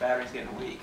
battery's getting weak.